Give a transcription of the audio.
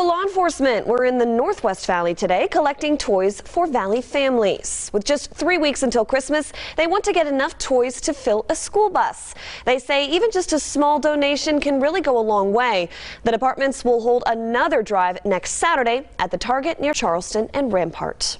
Local law enforcement were in the Northwest Valley today collecting toys for Valley families. With just three weeks until Christmas, they want to get enough toys to fill a school bus. They say even just a small donation can really go a long way. The departments will hold another drive next Saturday at the Target near Charleston and Rampart.